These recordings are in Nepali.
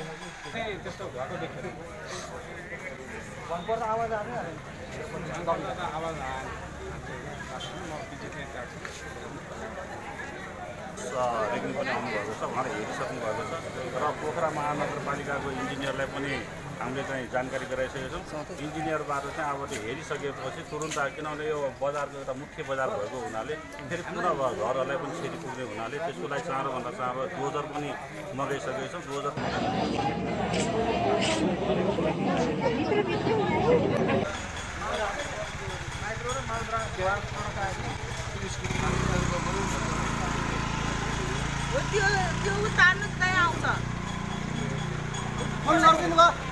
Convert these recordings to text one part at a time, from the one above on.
त्यस्तो भएको देखेर आवाज आवाज चाहिँ पनि आउनुभएको छ उहाँले हेरिसक्नु भएको छ र पोखरा महानगरपालिकाको इन्जिनियरलाई पनि हामीले चाहिँ जानकारी गराइसकेका छौँ। इन्जिनियरबाट चाहिँ अब त्यो हेरिसकेपछि तुरुन्त किनभने यो बजारको एउटा मुख्य बजार भएको हुनाले फेरि पुनः घरहरूलाई पनि क्षति पुग्ने हुनाले त्यसको लागि चाँडोभन्दा चाँडो डोजर पनि मगाइसकेको छौँ। डोजर त्यो त्यो उतार्नु कहीँ आउँछ।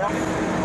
यो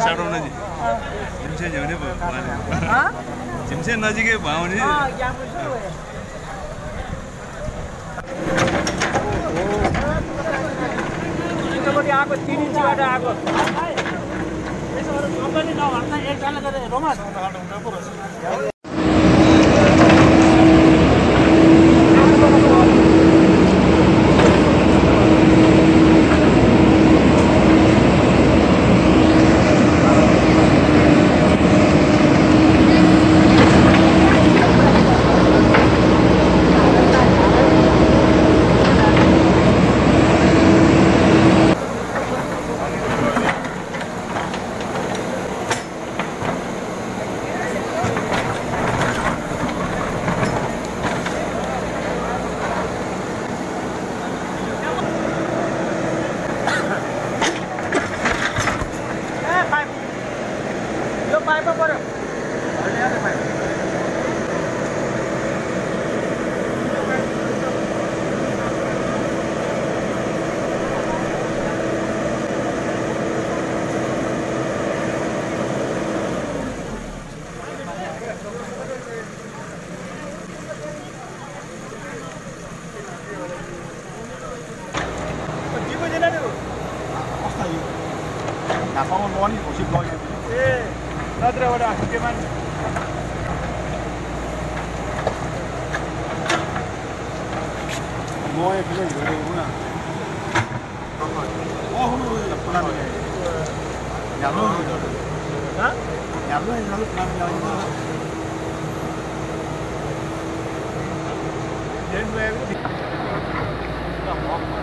साटो नजिक। झिम्से झ्याउने भयो झिम्से नजिकै भयो भने आएको तिन इन्चीबाट आएको। रोमा यो पाइपमा पऱ्यो नाफामा No tres horas, qué mal. No es bien, pero una. Oh, la plana. Ya no. ¿Ah? Ya no es la plana, ya no. Đến về cái gì? Đó.